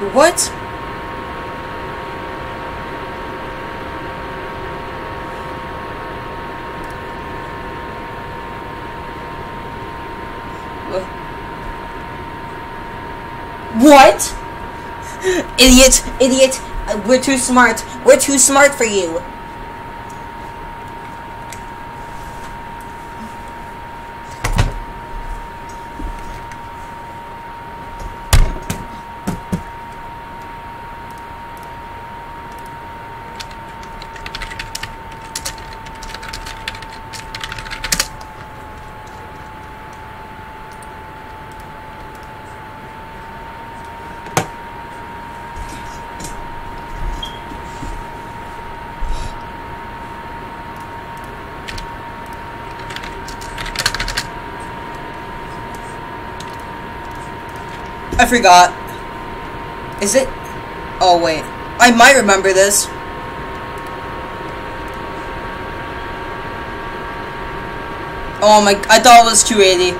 What? What? Idiot! Idiot! Uh, We're too smart. We're too smart for you. Forgot. Is it? Oh wait, I might remember this. Oh my! I thought it was 280.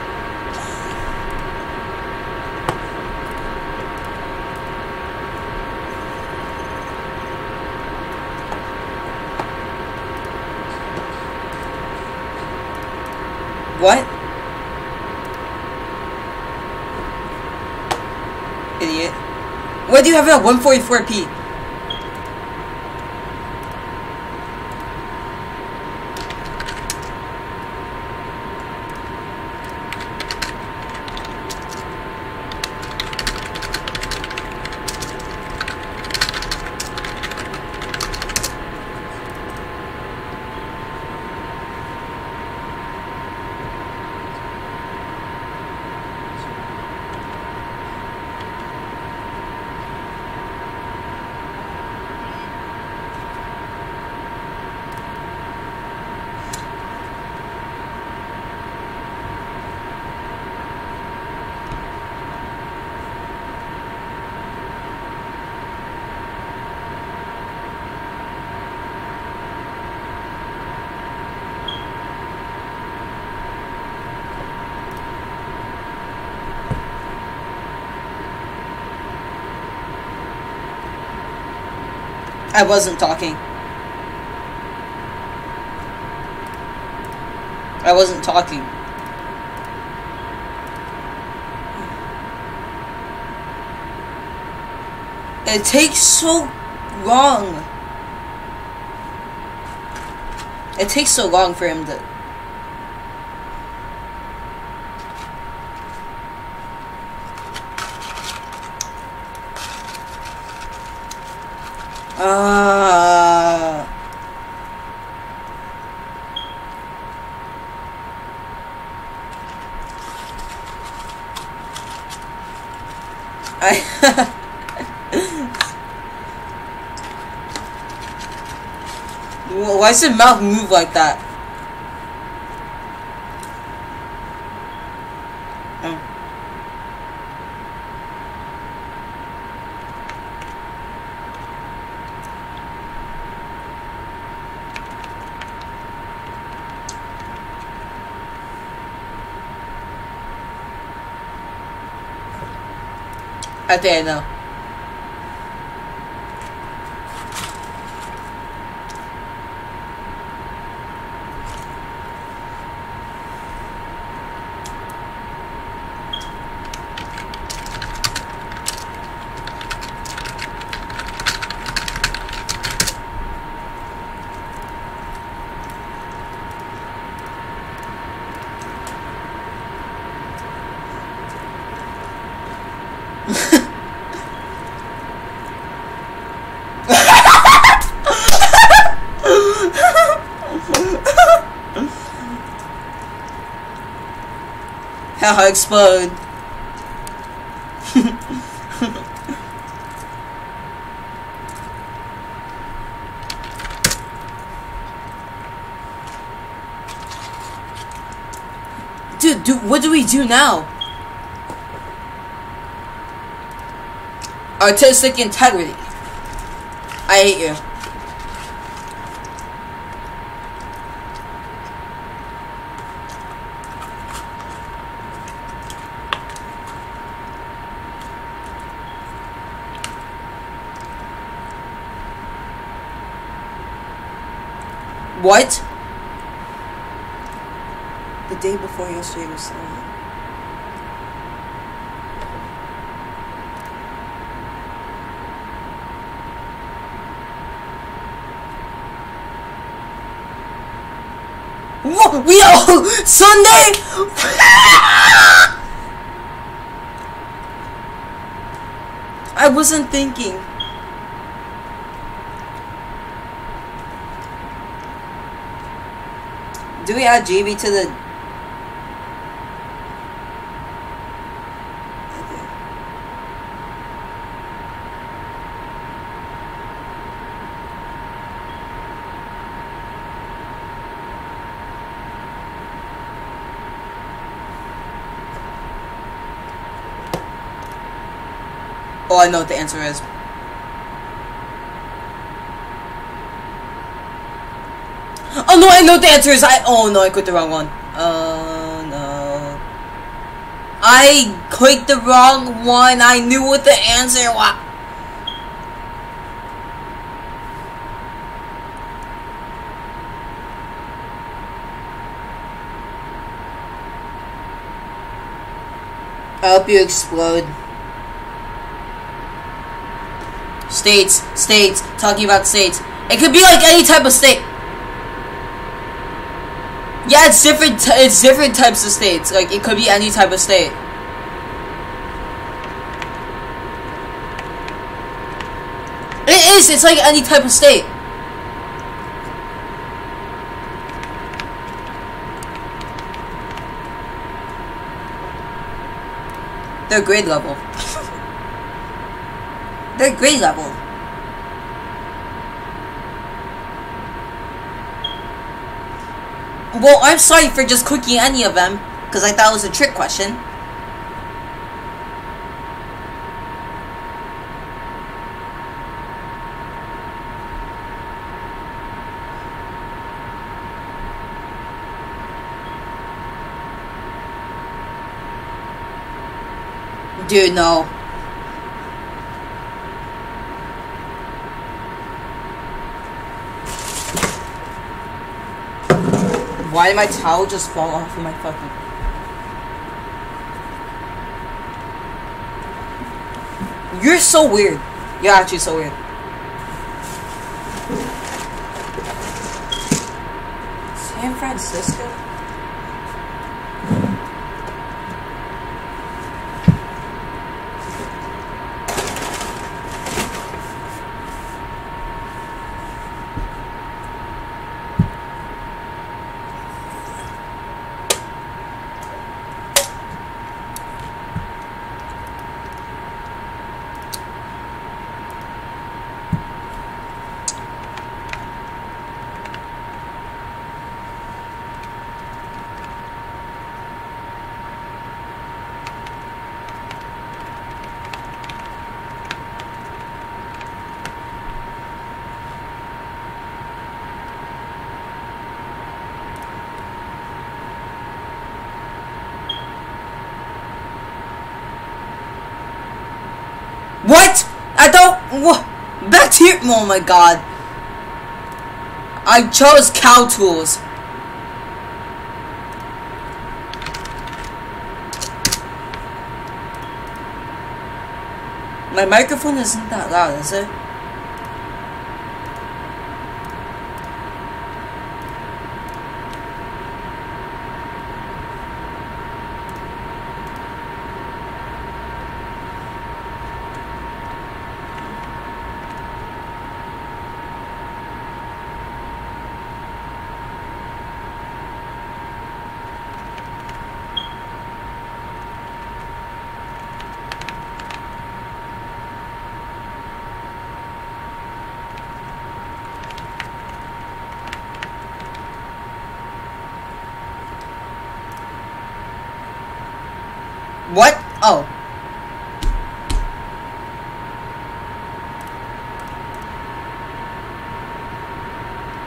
What? Idiot. What do you have at 144p? I wasn't talking. I wasn't talking. It takes so long. It takes so long for him to. Ah. I. Why does his mouth move like that? Oh. I think I know. Haha, explode. Dude, dude, what do we do now? Artistic integrity. I hate you. What? The day before yesterday was so What? We are Sunday. I wasn't thinking. Do we add GB to the? Oh, I know what the answer is. Oh no, I know the answer is. I oh no, I clicked the wrong one. Oh no. I clicked the wrong one. I knew what the answer was. I hope you explode. States, states, talking about states. It could be like any type of state. Yeah, it's different. It's different types of states. Like it could be any type of state. It is. It's like any type of state. They're grade level. They're grade level. Well, I'm sorry for just clicking any of them, because I thought it was a trick question. Dude, no. Why did my towel just fall off of my fucking... You're so weird. You're actually so weird. San Francisco? What? I don't. What? To your. Oh my god. I chose cow tools. My microphone isn't that loud, is it? What? Oh.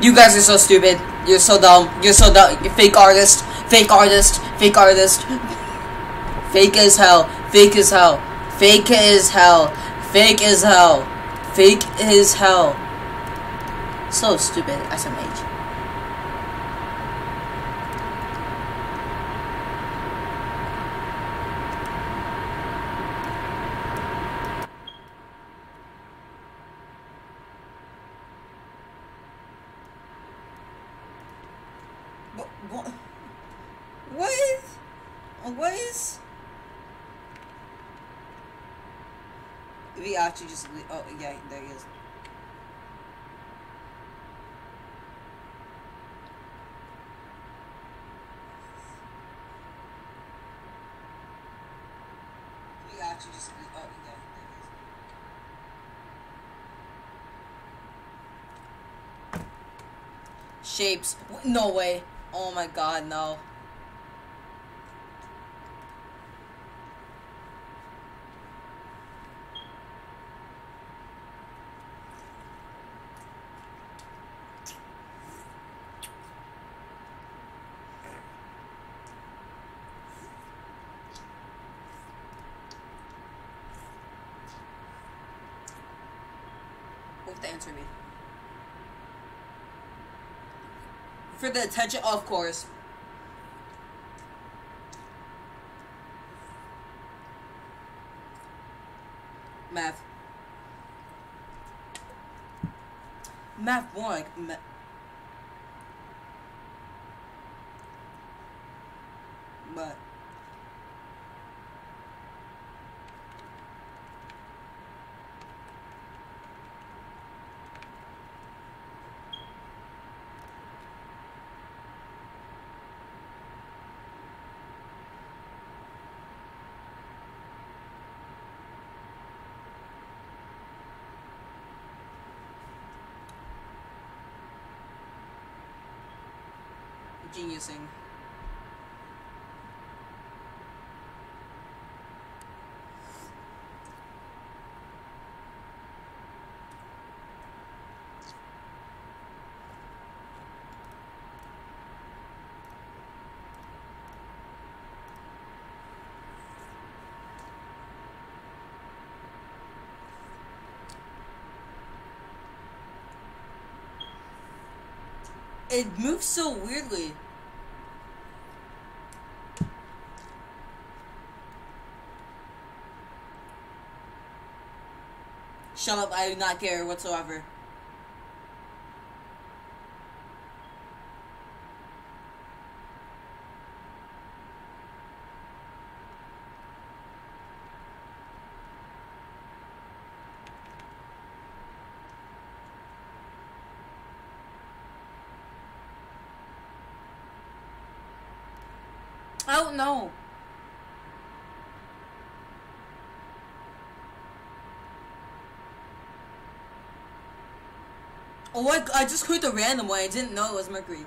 You guys are so stupid. You're so dumb. You're so dumb. Fake artist. Fake artist. Fake artist. Fake as hell. Fake as hell. Fake as hell. Fake as hell. Fake as hell. So stupid, SMH. What is? If he actually just oh yeah, there he is. If he actually just oh yeah, there he is. Shapes. No way. Oh my god, no. What the answer me? For the attention, of course. Math. Math one, like ma but geniusing. It moves so weirdly. Shut up, I do not care whatsoever. Oh, I don't know. Oh, I, I just clicked a random one. I didn't know it was Mercury.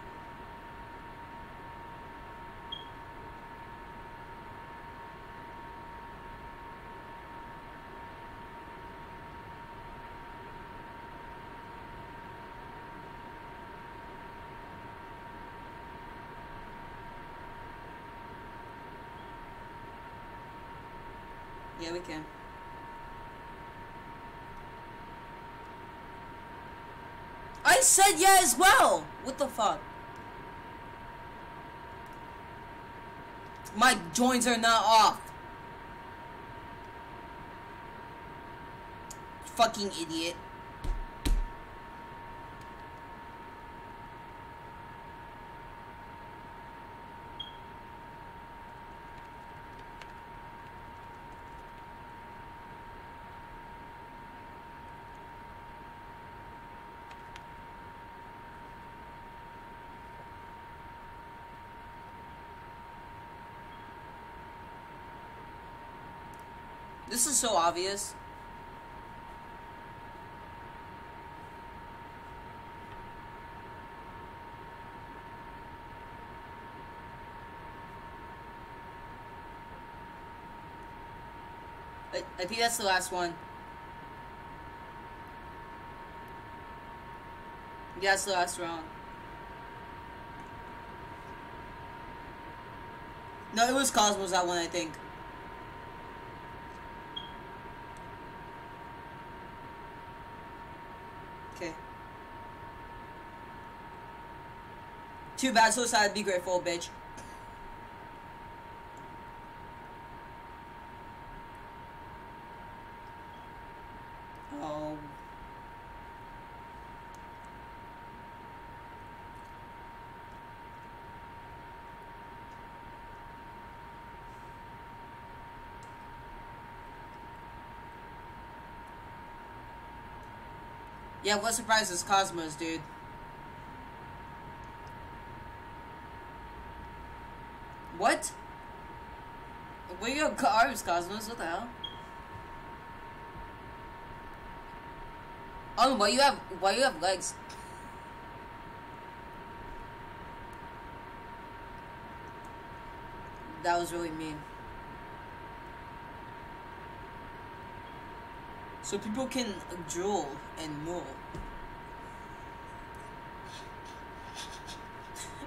Yeah, we can. I said yeah as well! What the fuck? My joints are not off. Fucking idiot. This is so obvious. I, I think that's the last one. Yeah, that's the last round. No, it was Cosmos that one, I think. Too bad, suicide. Be grateful, bitch. Oh. Yeah, what surprises Cosmos, dude? Arms, Cosmos? What the hell? Oh, why you have why you have legs? That was really mean. So people can drool and move.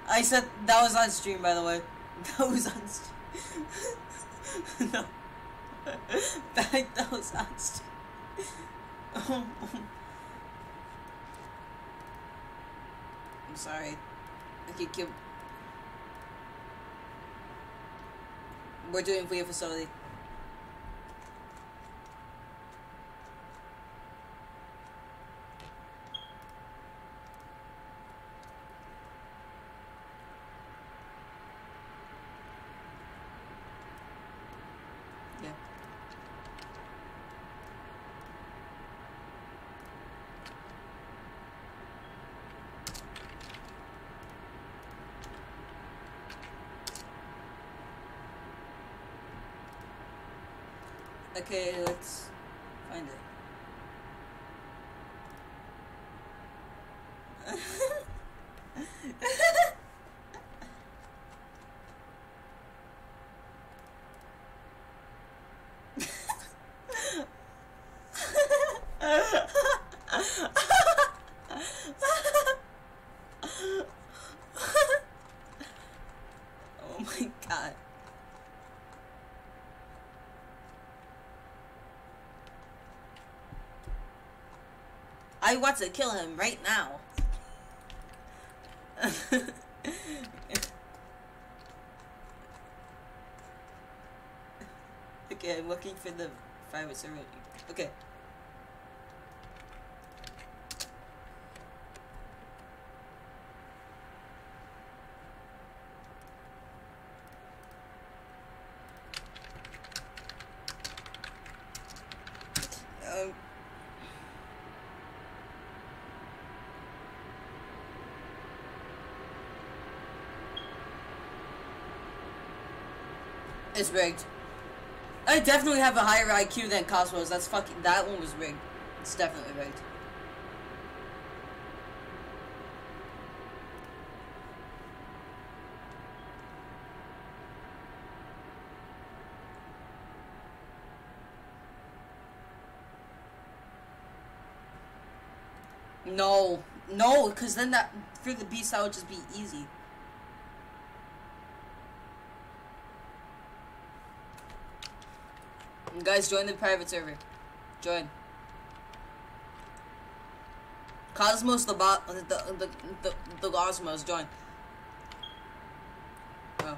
I said that was on stream, by the way. That was on stream. no. that, that was on. I'm sorry. Okay, keep. We're doing for your facility. Yeah. Okay, let's find it. oh my god. I want to kill him right now. okay, I'm looking for the private server. Okay. Um, it's rigged. I definitely have a higher IQ than Cosmos. That's fucking. That one was rigged. It's definitely rigged. No, no, because then that for the beast that would just be easy. Guys, join the private server. Join. Cosmos the bot the the the, the Cosmos join. Oh.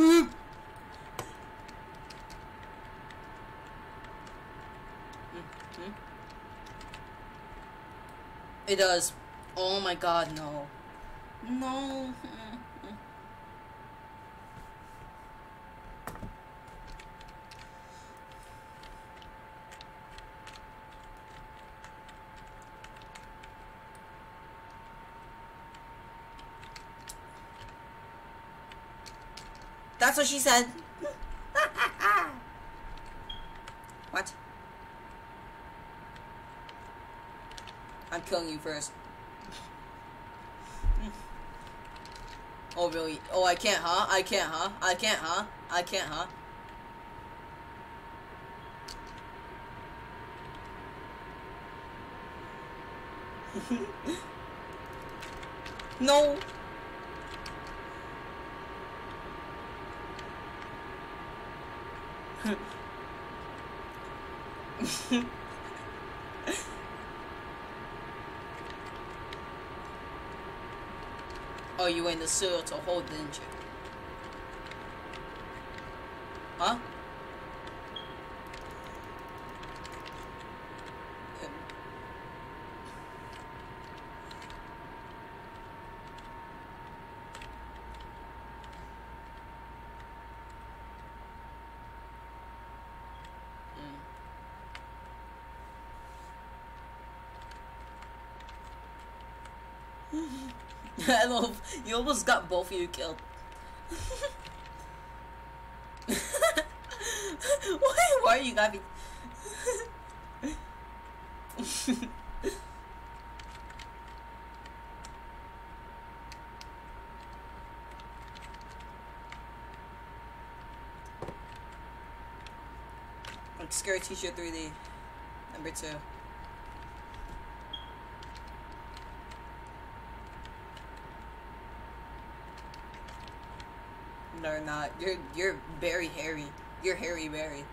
It does. Oh my god, no. No. That's what she said. what? I'm killing you first. oh really? Oh I can't, huh? I can't, huh? I can't, huh? I can't, huh? no. you in the sewer to hold the engine. Huh? I love you almost got both of you killed. why why are you like Scary Teacher 3D number two. No, not. You're you're very hairy. You're hairy Berry.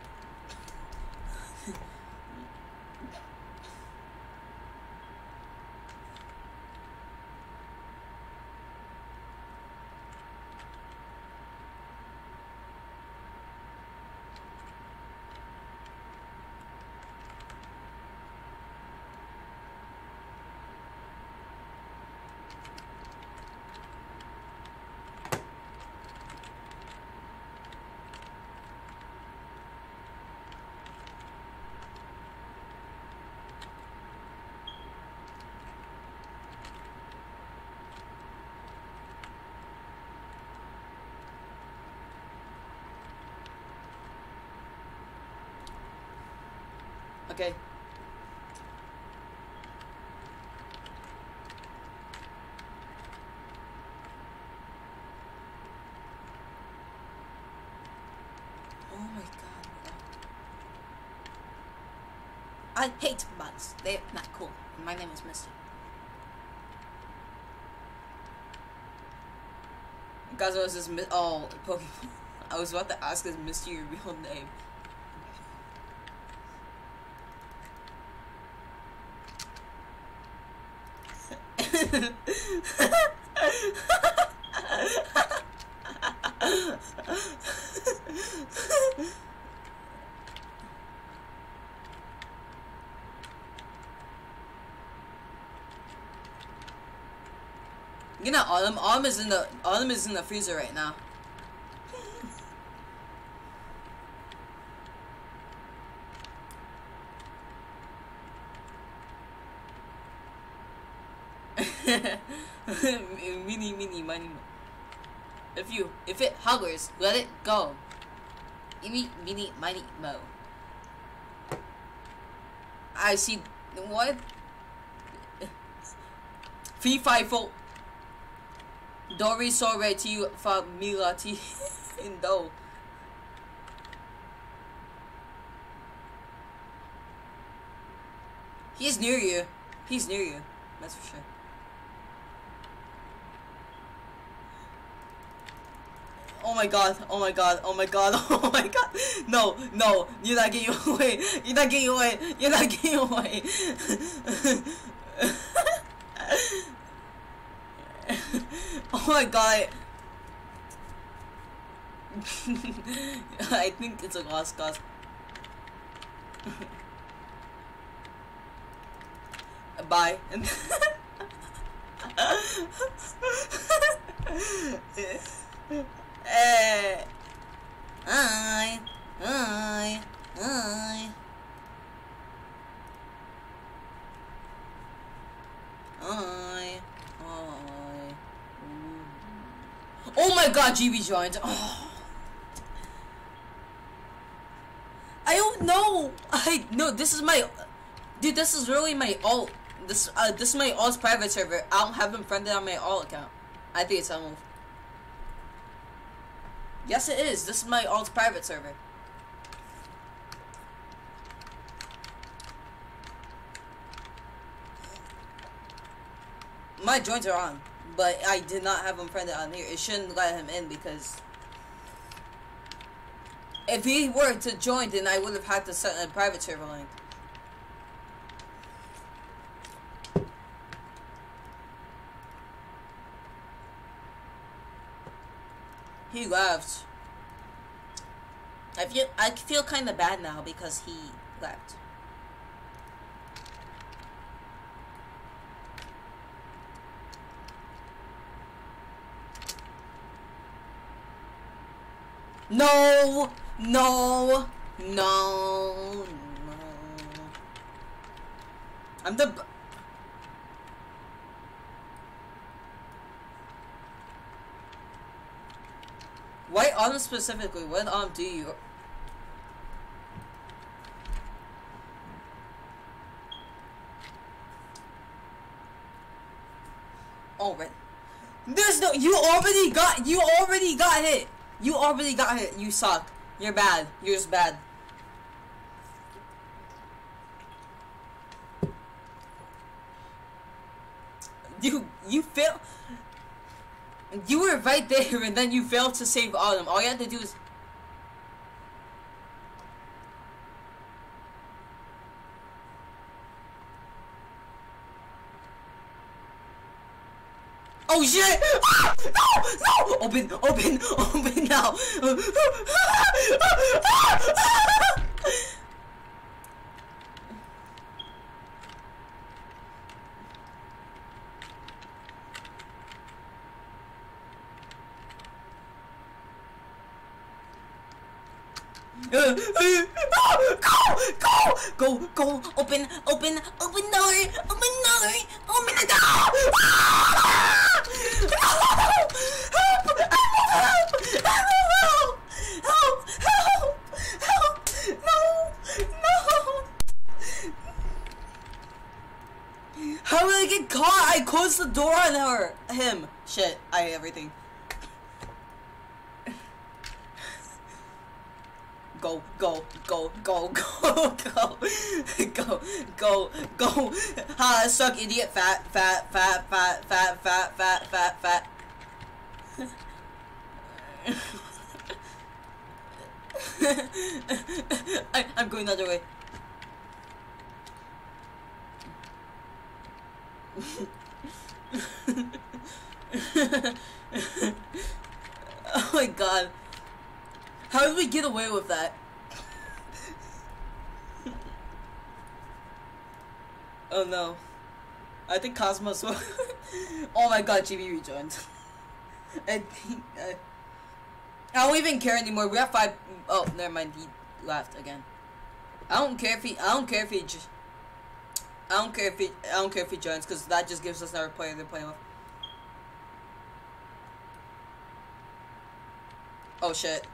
Okay. Oh my god. I hate bugs. They're not cool. My name is Misty. Guys, I was just oh Pokemon. I was about to ask is Misty your real name. You know, Autumn. Autumn is in the is in the freezer right now. mini, mini, mini. If you, if it huggers, let it go. Mini, mini, mini, mo. I see. What? Fee fi fo. Dori mila ti indo. He's near you. He's near you. That's for sure. Oh my god, oh my god, oh my god, oh my god. No, no, you're not getting away. You're not getting away. You're not getting away. oh my god. I think it's a lost cause. Bye. Eh. Hi. Hi. Hi. Hi. Hi. Oh my god, GB joined. Oh. I don't know. I no. This is my, dude. This is really my alt. This uh, this is my alt private server. I don't have him friended on my alt account. I think it's move. Yes, it is. This is my alt private server. My joints are on, but I did not have him friended on here. It shouldn't let him in because if he were to join, then I would have had to set a private server link. He left. I feel I feel kind of bad now because he left. No! No! No! No! I'm the... Why arm specifically? What arm do you... Oh, right. There's no- You already got- You already got hit! You already got hit. You suck. You're bad. You're just bad. You you fail. You were right there, and then you failed to save Autumn. All you had to do is. Oh shit! Ah! No! No! Open! Open! Open now! Go! Go! Go! Go! Open! Open! Open door! Open door! Open the door! Ah! No! Help! Help! Help! Help! Help! Help! No! No! How did I get caught? I closed the door on her! Him! Shit. I everything. Go, go, go, go, go, go, go, go, go. Ha, suck, idiot, fat, fat, fat, fat, fat, fat, fat, fat, fat. I, I'm going the other way. oh my god. How did we get away with that? oh no. I think Cosmos will. oh my god, GB rejoined. I think. Uh, I don't even care anymore. We have five. Oh, never mind. He left again. I don't care if he. I don't care if he. I don't care if he. I don't care if he joins because that just gives us another player to play with. Oh shit.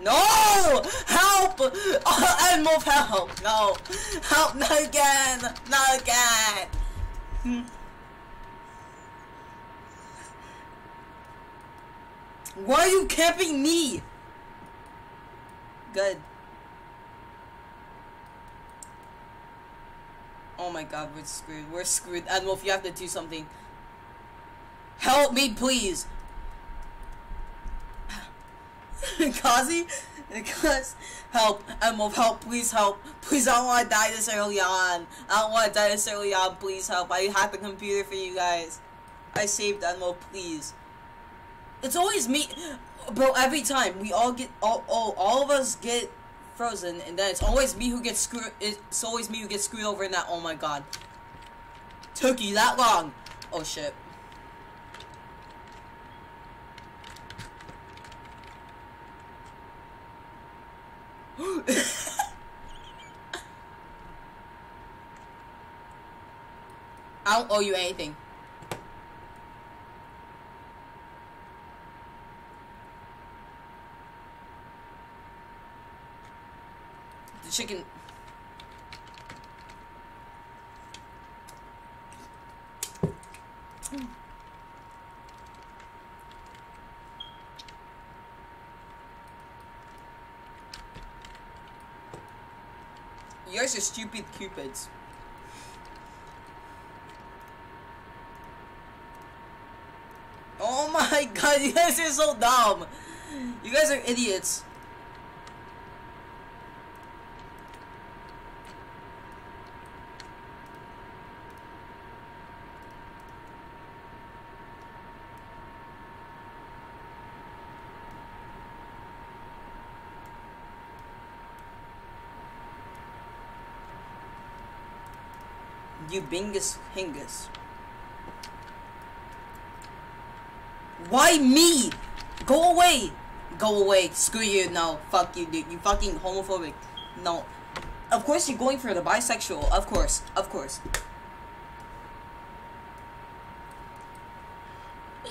No! Help! Oh, Elmo, help! No! Help! Not again! Not again! Hmm. Why are you camping me? Good. Oh my god, we're screwed. We're screwed. If you have to do something. Help me, please! Kazi? Because help, Emma, help, please help. Please I don't wanna die this early on. I don't wanna die this early on, please help. I hacked the computer for you guys. I saved Emma, please. It's always me Bro, every time we all get all oh all of us get frozen and then it's always me who gets screwed it's always me who gets screwed over in that oh my god. Took you that long. Oh shit. I don't owe you anything. The chicken. You guys are stupid cupids. Oh my god, you guys are so dumb! You guys are idiots. Bingus, Hingus. Why me? Go away! Go away. Screw you. No. Fuck you, dude. You fucking homophobic. No. Of course you're going for the bisexual. Of course. Of course.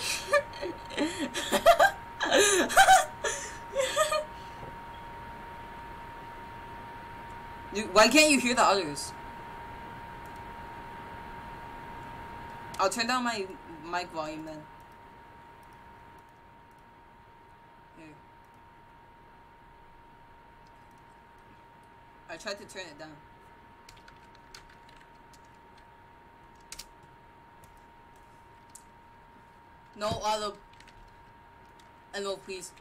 dude, why can't you hear the others? I'll turn down my mic volume then. Here. I tried to turn it down. No auto. And no, please.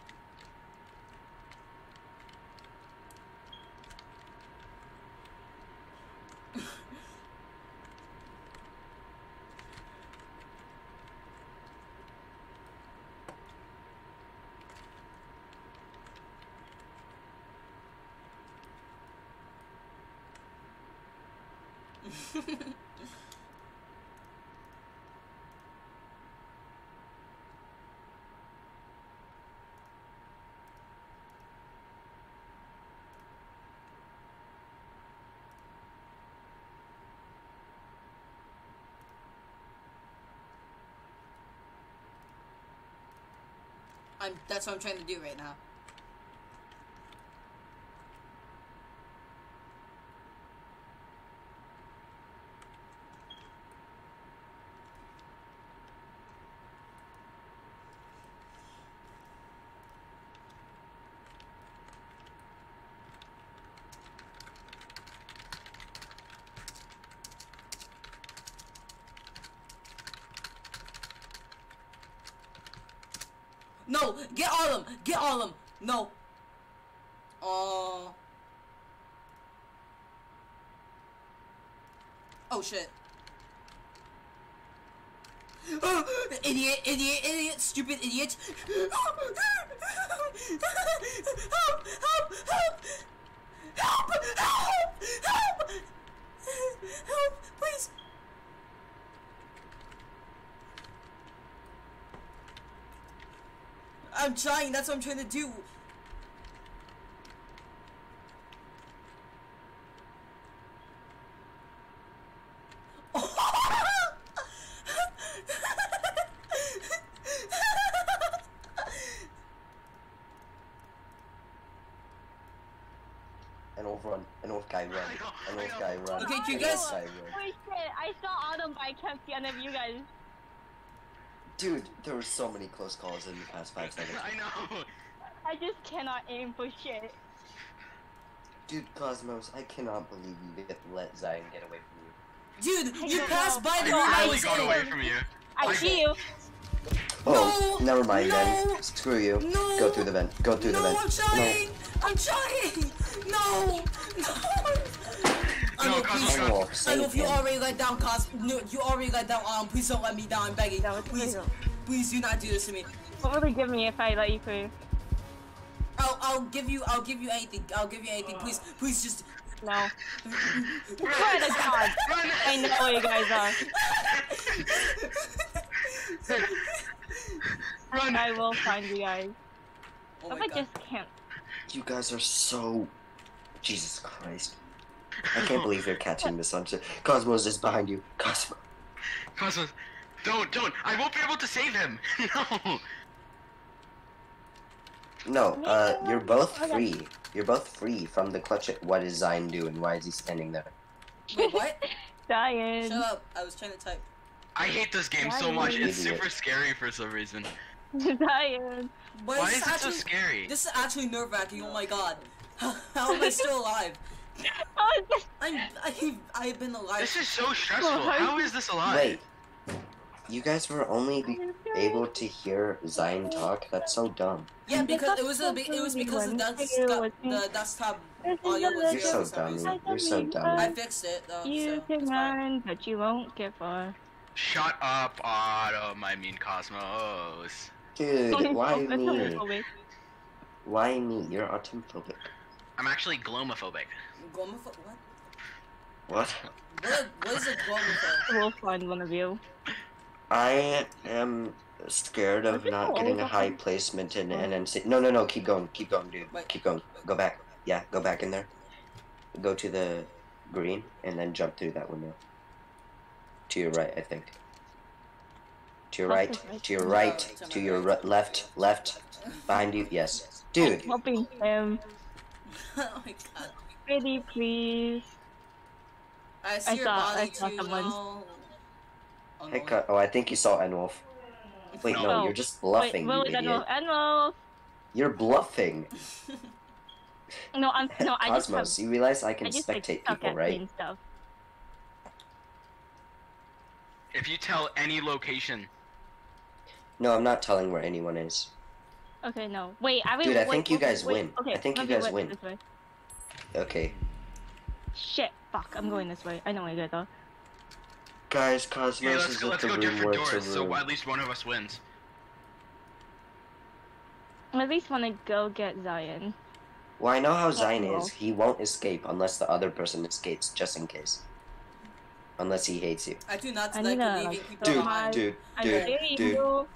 I'm. That's what I'm trying to do right now. No, get all of them. Get all of them. No. Oh. Oh shit. idiot, idiot, idiot, stupid idiot. help, help, help, help, help, help, help, please. I'm trying, that's what I'm trying to do. An old run. An old guy run. An I old guy run. Okay, you guys- old guy run. Holy shit, I saw Autumn, but I can't see any of you guys. Dude, there were so many close calls in the past five seconds. I know. I just cannot aim for shit. Dude, Cosmos, I cannot believe you let Zion get away from you. Dude, you passed know. by the room I I was got in. away from you. I I- see you. Oh, No, never mind no, then. Screw you. no, Go through the vent. Go through no, the vent. I'm trying. I'm trying. No, no. I No, know, Cosmo, please. No. Wolf, I know if you already let down Cos. No, you already let down. Um, please don't let me down. I'm begging. No, it's please, please do not do this to me. What will they give me if I let you through? I'll, I'll give you, I'll give you anything. I'll give you anything. Please, please, just. No. Swear to God. Run! I know where you guys are. Run! I will find you guys. Oh If my I god. just can't. You guys are so. Jesus Christ. I can't believe you're catching this on shit. Cosmos is behind you. Cosmos. Cosmos, don't, don't. I won't be able to save him. no. No, uh, you're both free. You're both free from the clutch. What is Zion doing? Why is he standing there? Wait, what? Dying. Shut up. I was trying to type. I hate this game so much. It's idiot? super scary for some reason. Dying. But Why this is it so actually, scary? This is actually nerve wracking. Oh my god. How, how am I still alive? It's just- I'm, I, I've been alive. This is so stressful. How- How is this alive? Wait. You guys were only be able to hear Zion talk? That's so dumb. Yeah, because it was a it was because the, desktop, the desktop audio was You're so dumb. You're so dumb. I fixed it though. You so can it's run, but you won't get far. Shut up, Autumn. I mean Cosmos. Dude, why me? Why me? You're autophobic. I'm actually glomophobic. Glomopho- what? What? What? What is a glomophobe? We'll find one of you. I am scared of not getting a high placement in oh. NNC. No, no, no. Keep going. Keep going, dude. Wait. Keep going. Go back. Yeah, go back in there. Go to the green and then jump through that window. To your right, I think. To your right. Left or right? To your right. to your left. Left. Behind you. Yes. Dude. Helping him. oh my god. Pretty please. I see I your saw- body I saw too. someone. No. Oh, Hey, no. Ka- oh, I think you saw Enwolf. Wait, no, No. you're just bluffing, wait, you wait, idiot. Enwolf, Enwolf. You're bluffing. No, I'm no. I just have. You realize I can I just like spectate suck people, right? stuff. If you tell any location, No, I'm not telling where anyone is. Okay, no. Wait, I Dude, I wait, think you guys wait, win. Okay, I think you guys win. This way. Okay. Shit, fuck, I'm going this way. I know where you go though. Guys, Cosmos yeah, let's is go, at let's the go room different where it's doors, so room. at least one of us wins. I at least want to go get Zion. Well, I know how Zion no. is. He won't escape unless the other person escapes, just in case. Unless he hates you. I do not I like need to, leaving people Dude, behind. dude, I'm dude, dude.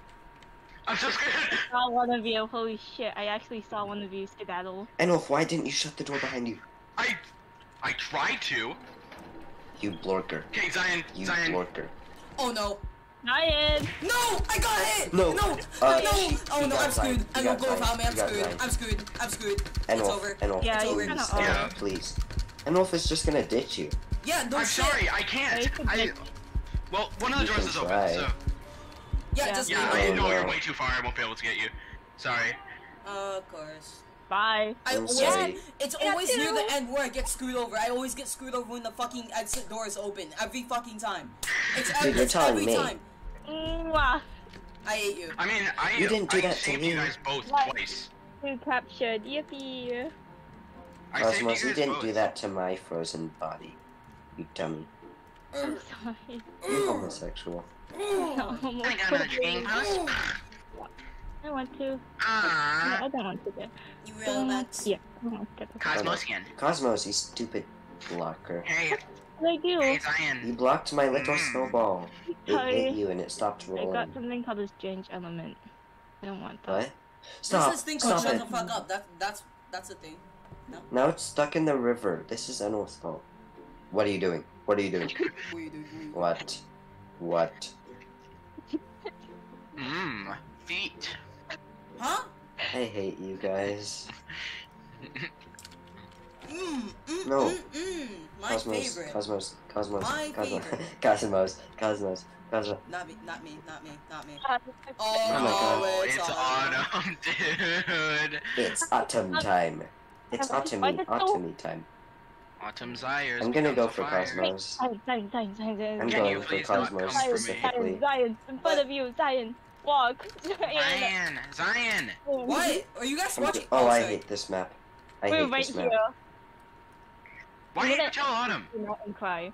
You. I'm so scared. I saw one of you. Holy shit! I actually saw one of you skedaddle. Enwolf, why didn't you shut the door behind you? I, I tried to. You blorker. Okay, Zion, You Zion. blorker. Oh no. Zion. No! I got hit! No, No! uh, no! she- oh no, I'm screwed. I got won't go Zion. without me. He I'm screwed. I'm screwed. I'm screwed. It's over. Enwolf, Yeah, It's you over. kinda It's are. Yeah. over. please. Enwolf is just gonna ditch you. Yeah, no I'm shit. sorry, I can't. I. Well, one of the doors is open, try. so. Yeah, Yeah. just Yeah, leave I know no. you're way too far. I won't be able to get you. Sorry. Uh, of course. Bye. I always, sorry. it's Yeah, always near the end where I get screwed over. I always get screwed over when the fucking exit door is open. Every fucking time. It's, Dude, every, you're it's telling every me. time. Mwah. I hate you. I mean, I. You didn't do I that to me. you guys both What? twice. You captured. Yippee. I saved Cosmos, you you didn't both. do that to my frozen body. You dummy. I'm sorry. You homosexual. No, I got a dream house. I want to. No, Ah, I don't want to get. You real nuts. Yeah, I don't want to get. Cosmosian. Cosmos, you stupid blocker. Hey, What I do? hey, You blocked my little Mm. snowball. It hit you and it stopped rolling. I got something called a strange element. I don't want that. What? Stop! This is thing called Stop shut it! the fuck up. That, that's, that's a thing. Now it's stuck in the river. This is Enol's fault. What are you doing? What are you doing? What are you doing? What? What? Mmm, feet. Huh? I hate you guys. Mmm, mm, No. mm, mm. My Cosmos, favorite. Cosmos, Cosmos, My Cosmos, favorite. Cosmos, Cosmos, Cosmos. Not me, not me, not me, not me. Oh, Oh my God. Oh, it's, it's autumn. autumn, dude. It's autumn time. It's autumn is it so- autumn time. Autumn Zires. I'm gonna go for fire. Cosmos. Zion, Zion, Zion, Zion, Zion. I'm going for please not come Cosmos for specifically. Zion, Zion, in front of you, Zion. Walk. Zion. Zion, Zion. What? Are you guys I'm watching? oh, I hate this map. I We're hate right this here. map. Why I'm didn't you tell Autumn? Do not and cry.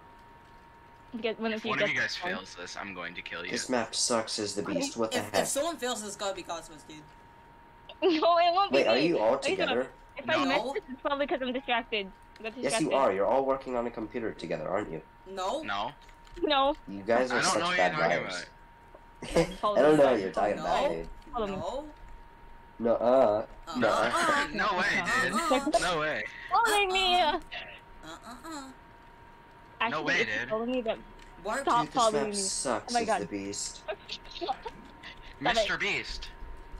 Get one of If you one of you guys one. fails this, I'm going to kill you. This map sucks as the beast. What the If, if someone fails, it's gotta be Cosmos, dude. No, it won't be Wait, are you all Are you together? If I No. miss this, it's probably because I'm distracted. I Yes, you are. You're all working on a computer together, aren't you? No? No, No. You guys are such bad you're talking vibes. about. I don't know what you're talking No. about, dude. No? No, uh. Uh, No. uh, No way, dude. No way. Follow me. uh, uh, uh. Actually, way, dude. Follow me, then Why Stop Dude, this following map me. sucks Oh my as God. the beast. Mr. Beast,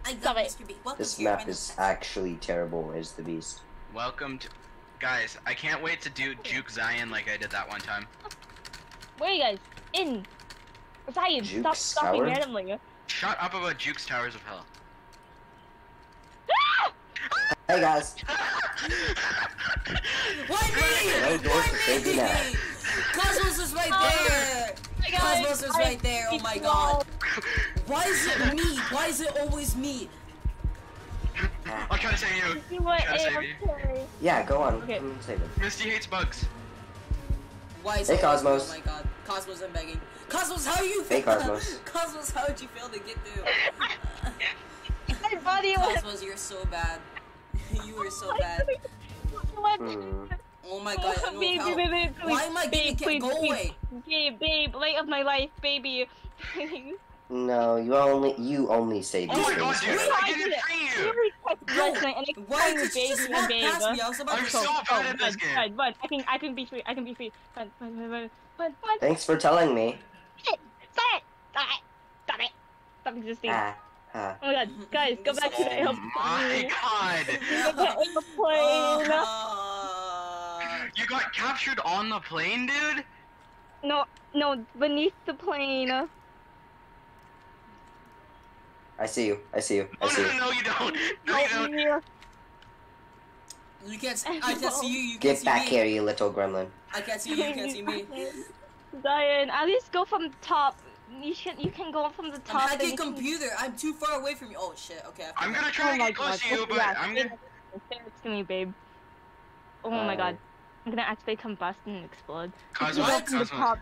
I Stop got it. Mr. B. Welcome This map is actually terrible as the beast. welcome to. Guys, I can't wait to do Juke Zion like I did that one time. Where are you guys? In. Zion, stop Juke's stopping tower? randomly. Shut up about Juke's Towers of Hell. Hey guys! Why me? No door Why me? Cosmos is right Oh. there. my God, Cosmos is I- right there. Oh my god. Why is it me? Why is it always me? I'm trying to save you. You were Trying to save you. Yeah, go on. Okay. Save him. Misty hates bugs. Why is Hey, it always me? Cosmos. Oh my god. Cosmos, I'm begging. Cosmos, how you Hey. Cosmos. Cosmos, how did you fail to get through? My body was. Cosmos, you're so bad. you were so bad. What? Hmm. Oh my god. I baby, don't know baby, how. please, Why am I getting babe, please, Go please. away. Babe, babe, light of my life, baby. No, you only you only say Oh these my god, dude! right? I didn't free You you! really touched Yo, last night and it's Why did you just baby walk babe. past me? I was about I'm to so go. bad at this game. Run, run. I can, I can be free. I can be free. Run, run, run, run, run, run. Thanks for telling me. Shit! Stop it! Stop it! Stop it! Stop existing. Ah, ah. Oh my god, guys, go back to the Oh airplane. my god! Go back to the airplane. Uh, You got captured on the plane, dude? No, no, beneath the plane. I see you. I see you. I Oh, see no, you. no, you don't. No, you don't. You can't. See, I can't see you. You can't Get see back me. here, you little gremlin. I can't see you. You can't see me. Diane, at least go from the top. You can you can go from the top. I'm top. and hacking you can- computer. I'm too far away from you. Oh shit. Okay. I I'm gonna try Oh to my get close god. to you, but yeah, I'm gonna. next- Stay next to me, babe. Oh my Uh, god. I'm gonna actually combust and explode. Cosmos, You can from the Cosmos.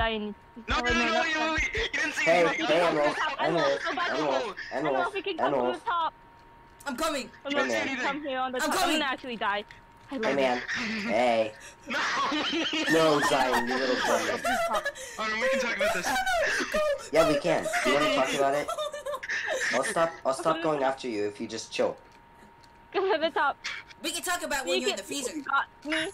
Top. Zion. No, no, no, no, wait, wait, wait. You didn't see Hey, me. hey, Emerald, Emerald, Go back to Emerald, I don't know if we Emerald, can come to the Emerald. top. I'm coming. I'm Hey, not man. gonna come here on the I'm top. I'm coming. gonna actually die. I love Hey, man. Hey. No. No, Zion, you little gremlin. Hold on, we can talk about this. Yeah, we can. Do you want to talk about it? I'll stop. I'll stop going after you if you just chill. Go to the top. We can talk about when You you're in the get- freezer. you got me.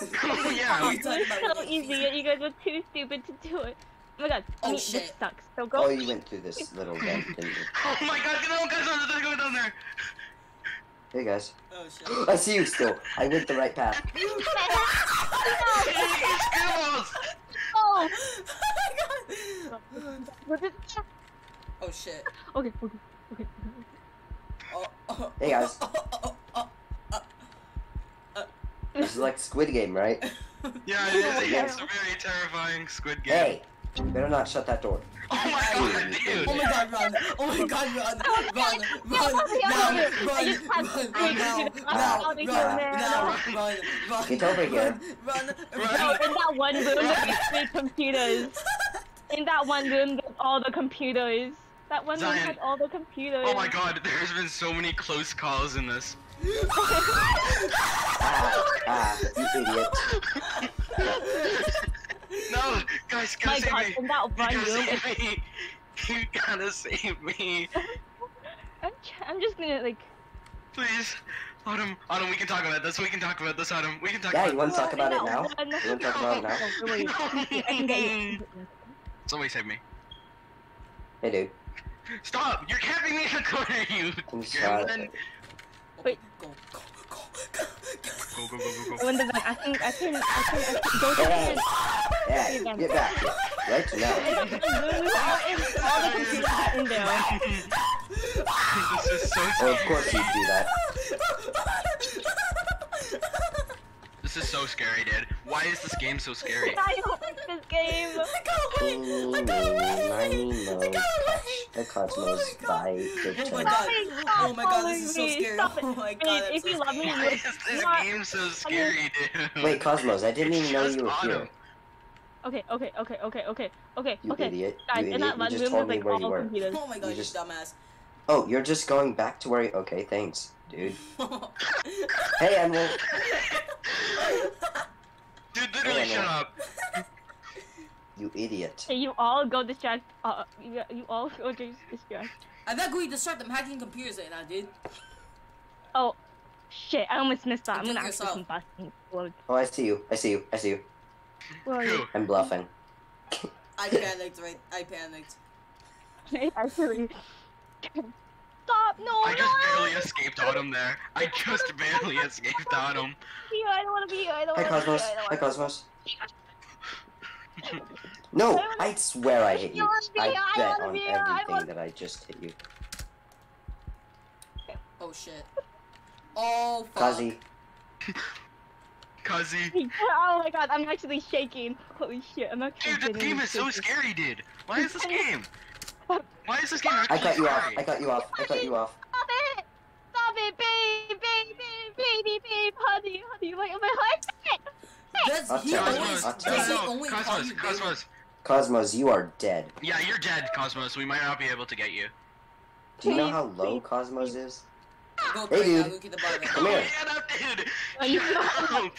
Oh, yeah. We we- It was so when you're in the easy. freezer. You guys were too stupid to do it. Oh my god. Oh, me, shit. This sucks. So go. Oh, you went through this little vent, didn't you? Oh my god, no, guys, let's go down there. Hey, guys. Oh shit. I see you still. I went the right path. Scribbles! Oh. oh Was it? shit. Okay. Okay. Okay. Oh, oh, Hey, guys. oh, oh, oh, This is like Squid Game, right? Yeah, it is. It's a very terrifying Squid Game. Hey, better not shut that door. Oh my god, dude! Oh my god, run! Oh my god, run! Run! Run! Now! Run! Run! Now! Now! Run! Now! Run! Run! Get over here. Run! Run! in that one room, there's three computers. In that one room, there's all the computers. That one room Zion. had all the computers. Oh my god, there's been so many close calls in this. Ah, ah, you idiot. No, guys, My guys, god, save in me! that You one gotta room, save me! You gotta save me! I'm, I'm just gonna like. Please! Autumn, Autumn, we can talk about this, we can talk about this, Autumn, we can talk Yeah, you about want to talk about it now? that You want to talk about it now? Wait, wait. I can get you. this. Somebody save me. Hey, dude. Stop! You're camping me in the corner, you I'm sorry. Gremlin! Wait. Go! Go! Go! Go! Go, go, go, go, go. When the I can I can I can I can go to Hey, the hey, get back here. Right now. all the computers are in there. this is so Oh, of course you'd do that. This is so scary, dude. Why is this game so scary? I don't like this game. Ooh, Nine no catch the cosmos by the Oh my god! Oh my god! This is so scary! Stop it. Oh my god! I'm if you love me, scared. Why is this Not- game so scary, dude? Wait, Cosmos, I didn't even know you were here. Okay, okay, okay, okay, okay, okay, You okay. idiot. Guys, You in idiot. You one just room told me like where you all were. computers. Oh my god! You You just- dumbass! Oh, you're just going back to where you... Okay, thanks, dude. Hey, Emerald. Dude, literally Yeah, shut up. You idiot. Okay, you all go distract. Uh, you, you all go dis- distract. I'm not going to start them hacking computers right now, dude. Oh, shit! I almost missed that. I'm Do it gonna actually yourself. combust. Oh, I see you. I see you. I see you. Where are you? I'm bluffing. I panicked, right? I panicked. actually. Stop! No! I no! just barely escaped Autumn there. I just barely escaped Autumn. Here, I don't want to be here. I don't want to be Cosmos. here. I Hi, don't Cosmos. No, I swear I hit you. I bet on be here, I everything that I just hit you. Oh shit. Oh fuck. Kazi, Cuzzy. Oh my god, I'm actually shaking. Holy shit, I'm actually Dude, this game is so scary, dude. Why is this game? Why is this game actually I cut you off. I cut you off. I cut you off. Stop it! Stop it, babe, babe, babe, baby, babe, honey, honey, wait, my heart. Does I'll he always I'll tell he only Cosmos, you? Cosmos. Cosmos, you are dead. Yeah, you're dead, Cosmos. We might not be able to get you. Do you know how low Cosmos is? Go Hey, right now, dude. look at the bottom. Come oh, here. yeah, dude. Oh, you Shut know- up.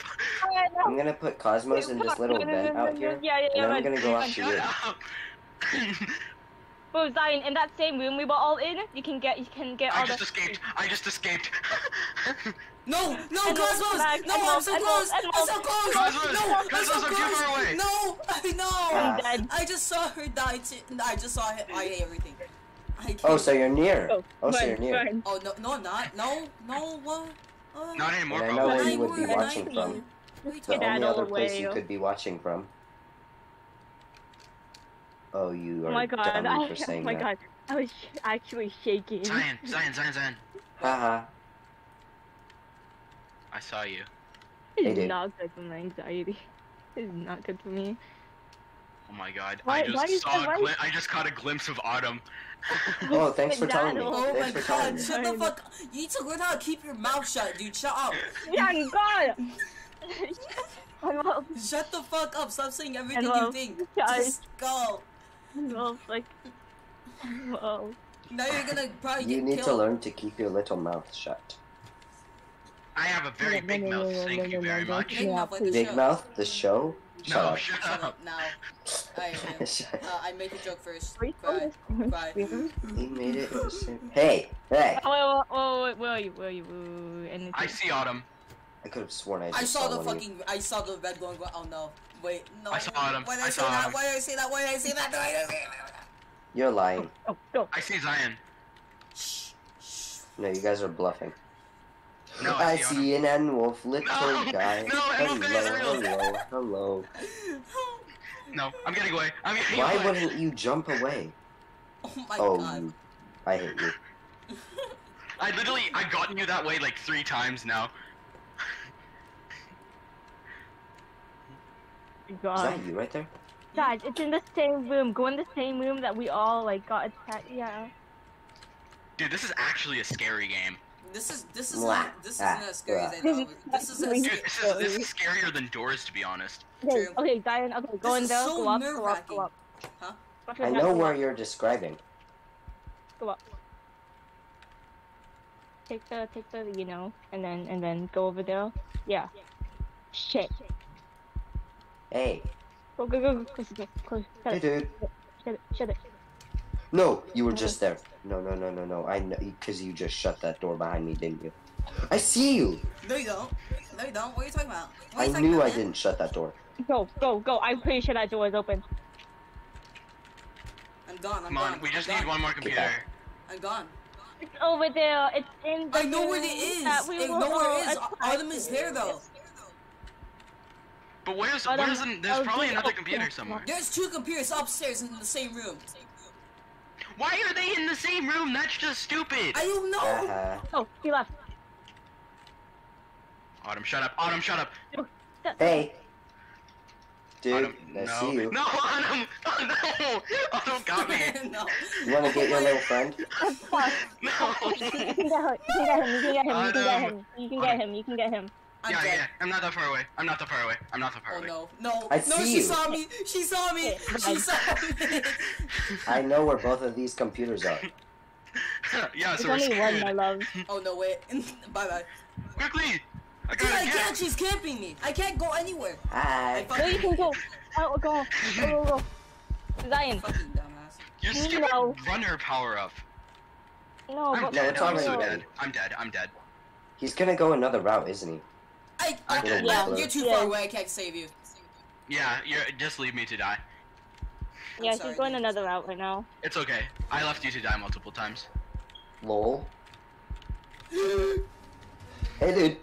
I'm gonna put Cosmos in this little vent out here, Yeah, yeah, and then I'm right. gonna go after Shut you. up. Bro, Zion, in that same room we were all in, you can get, you can get I all just the. escaped. I just escaped. No, no, Emerald, Cosmos! back, No, I'm so close! I'm so close! Cosmos, No, I'm Cosmos, so I'm too close! far away. No, I know! I'm dead. I just saw her die too. I just saw her. I hate everything. I. Oh, so you're near. Oh, Oh, so you're near. run. Oh no, no, I'm not. No, no, what? Uh, Not anymore, And I know where you would be watching from. would. What The Get talking out only other place you could be watching from. Oh, you oh are Oh my god, dumb I, for oh my that. god, I was sh- actually shaking. Zion, Zion, Zion, Zion. Haha. I saw you. This Hey, not good for my anxiety. This is not good for me. Oh my god. Why- I just why saw that- a why- I just caught a glimpse of autumn. Oh, thanks for telling me. Oh my Thanks for telling god, shut the fuck You need to learn how to keep your mouth shut, dude. Shut up. Yeah, God! Shut the fuck up. Stop saying everything Hello. you think. Just go. I'm up, like, I'm up. Now you're gonna probably You get need killed. to learn to keep your little mouth shut. I have a very No, big no, no, mouth, no, thank no, you no, very no, much. Big Yeah, mouth like the Big show. Mouth, the show? Shut No, up. shut Shut up. up now. Alright, man. Shut Uh, I made the joke first. Are you Bye. still Bye. listening? He made it. in the same- Hey, hey! Oh, wait, wait, wait, where are you? Where are you? Wait, wait, wait, anything? I see autumn. I could have sworn I I saw the one you. fucking. I saw the red going. go- Oh no! Wait, no. I saw Autumn. Why did I, I say saw that? Autumn. Why did I say that? Why did I say that? Why did I say that? You're lying. Oh, go. I see Zion. Shh. Shh. No, you guys are bluffing. No, I I see see an N wolf little No, guy. no, N wolf guy is hello, real. hello, hello. No, I'm getting away. I'm getting Why away. wouldn't you jump away? Oh my oh, god. you. I hate you. I literally, I've gotten you that way like three times now. Is God. that you right there? Guys, it's in the same room. Go in the same room that we all, like, got attacked. Yeah. Dude, this is actually a scary game. This is this is not this isn't Ah, as scary as I This thought. is This is Dude, this is this is scarier than Doors, to be honest. Okay, True. okay, Diane, okay, go This in there, so go up, go up, go up. Huh? Go up your I know go where up, you're describing. Go up. Take the, take the, you know, and then, and then go over there. Yeah. Shit. Hey, oh, Go, go, go, go, close, close, close. Shut hey it, dude. shut it, shut it. No, you were just there. No, no, no, no, no. I know because you just shut that door behind me, didn't you? I see you. No, you don't. No, you don't. What are you talking about? What are I talking knew about, I man? didn't shut that door. Go, go, go. I'm pretty sure that door is open. I'm gone. I'm Come gone. on, we I'm just gone. need one more computer. I'm gone. It's over there. It's in the I know where it room is. that we I know where it is. attacked Autumn is there though. But where's I don't- where's an, there's probably another computer somewhere. There's two computers upstairs in the same room. Why are they in the same room? That's just stupid. I don't know. Uh-huh. Oh, he left. Autumn, shut up. Autumn, shut up. Hey. Dude, Autumn, I no. see you. No, Autumn. Oh no. Autumn got me. no. You want to get your little friend? Fuck. No. You can get him. You can get him. You can get him. You can get him. You can get him. I'm yeah, dead. yeah. I'm not that far away. I'm not that far away. I'm not that far Oh away. no, no, I no! see She you. saw me. She saw me. Oh, she saw me. I know where both of these computers are. yeah, There's so we're only one, my love. oh no, wait. bye bye. Quickly. I Dude, gotta I can't. She's camping me. I can't go anywhere. Hi. No, you can go. Oh, go. Go, go, go. Zion. Fucking dumbass. Your You stupid know. runner power up. No, I'm but No, dead. it's I'm already so ready. dead. I'm dead. I'm dead. He's gonna go another route, isn't he? I, I, Yeah. I- you're too far away. I can't save you. Yeah, you're just leave me to die. I'm yeah, sorry, she's going dude. another route right now. It's okay. I left you to die multiple times. Lol. Hey, dude.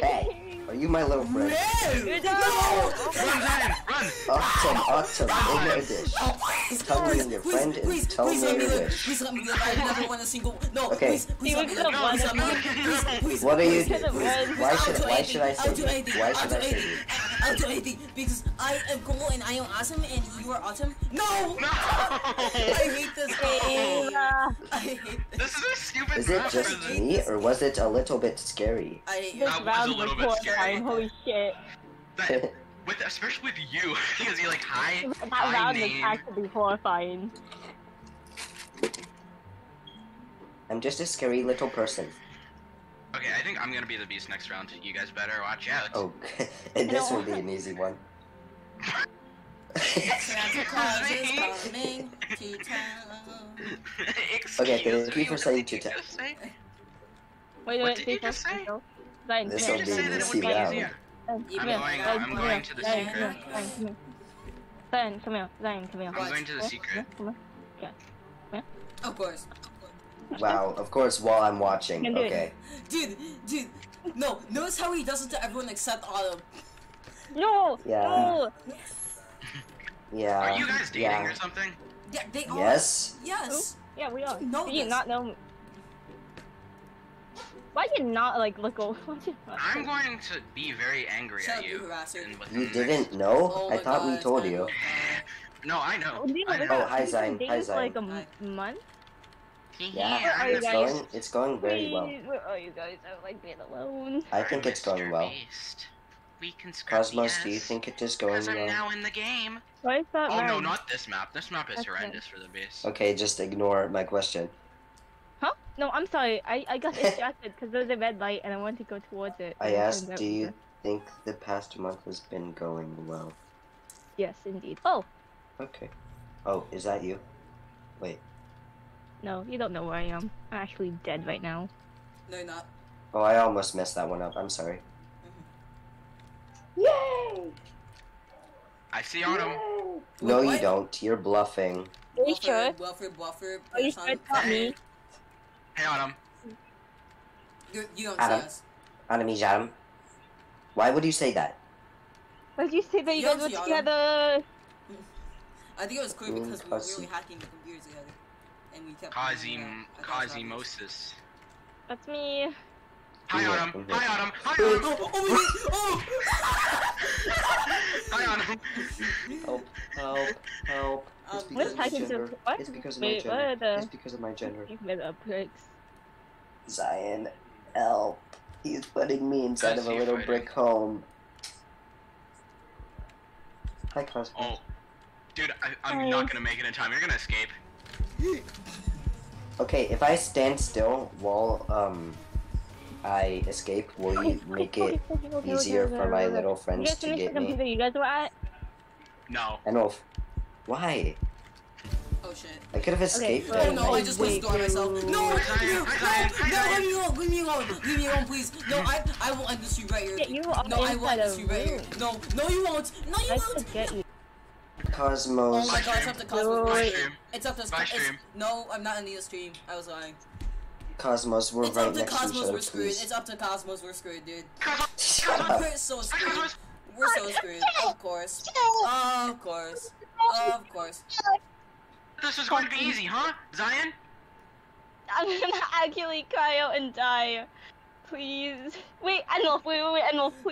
Hey, are you my little friend? You're No! done. No! Run, Zion, run! Awesome, awesome, in your dish. Oh, please, Tell me please, your please, friend and please, tell please me let me your live. wish. Please let me live. I never want a single. No, Okay. please, please He let me was live. gonna Please let me run. live. Please, please, What are you please, doing? please, Why I'll should- do why anything. should I I'll save do you? anything. Why I'll should do I save anything. I'll do anything because I am cool and I am awesome and you are awesome. No! No! I hate this game. Ava. I hate this. This is a stupid Is it just me, or was it a little bit scary? I hate This That was a round little was bit scary. horrifying. Holy shit. that, with especially with you because you're like hi, That hi round was name. actually horrifying. I'm just a scary little person. Okay, I think I'm gonna be the beast next round. You guys better watch out. Oh, and this will be an easy one. Santa Claus is coming to town. Excuse Okay, thank you me, for what saying did you to ta- just say? Wait, What wait, did wait, you just wait, say? wait. Zion, This come Did will you here. just be say an that it easy would be round. easier? Zion, I'm come going- here. I'm going Zion, to the Zion, secret. Zion, come here. Zion, come here. Zion, come here. I'm going to the Yeah, secret. Come here. Of course. Wow, of course, while I'm watching. Can. Okay. Dude, dude, No, notice how he does it to everyone except Autumn. No! Yeah. No! Yeah. Are you guys dating yeah. or something? Yeah, they are. Yes. Yes. Yeah, we are. You know Did you this. not know? Why you not like look over? why you not- I'm going to be very angry Shut at you you. harasser. in within You didn't know? Oh I my thought we told I you. No, I know. Oh, I know, know. Oh, hi, we've been Zion. Hi, dating for Zion. like a Hi. month. Yeah, it's guys- going. It's going very well. Please, Where are you guys? I like being alone. I think it's going well. Beast. We can scrub Cosmos, do you think it is going Because I'm well? now in the game. Why is that Oh no, not this map. This map is That's red. horrendous for the base. Okay, just ignore my question. Huh? No, I'm sorry. I, I got distracted because there was a red light and I wanted to go towards it. I asked, do you we- think the past month has been going well? Yes, indeed. Oh, Okay. Oh, is that you? Wait. No, you don't know where I am. I'm actually dead right now. No, you're not. Oh, I almost messed that one up. I'm sorry. Yay! I see Autumn. No, you don't. You're bluffing. Are you sure? Buffer, buffer, Are you person. sure it's not me? Hey Autumn. You, you don't Adam. see us. Enemy Adam. Why would you say that? Why did you say that you You guys don't were together? I think it was clear Mm, because we were really hacking the computers together. And we kept. Quasi, yeah, I thought it was obvious. Cosimosis. That's me. Hi Autumn. Hi. Autumn. Hi Oh, Autumn. oh, oh, wait, oh! Hi Autumn. Help! Help! Help! It's Um, because What's of my to gender. what? It's because of my Wait, what gender. are the- It's because of my gender. You made up pricks. Zion, help! He's putting me inside of a little fighting. brick home. Hi, Cosmo. Oh, dude, I, I'm Hi. not gonna make it in time. You're gonna escape. Okay, if I stand still while um I escape, will you make it easier for my little friends to get me? you guys were at? No. I know. Why? Oh shit. I could have escaped. well, Oh no, I just Wait, closed the door myself. No, wait, wait. no, Hi, Zion, hi, no, no, leave me alone, leave me alone, leave me alone, please. No, I, I will end this stream right here. Yeah, you are no, I will inside end this a stream right here. No, no, you won't. No, you I won't. Could get you. Cosmos. Oh my god, it's up to Cosmos. Bye Wait. stream. It's up to Bye, stream. No, I'm not in the stream. I was lying. Cosmos, we're It's right up to next to each Cosmos, other, we're screwed. please. It's up to Cosmos, we're screwed, dude. We're so screwed. We're so screwed. Of course. Of course. Of course. This is going to be easy, huh, Zion? I'm gonna actually cry out and die. Please. Wait, Enolf, wait, wait, wait, Enolf, please.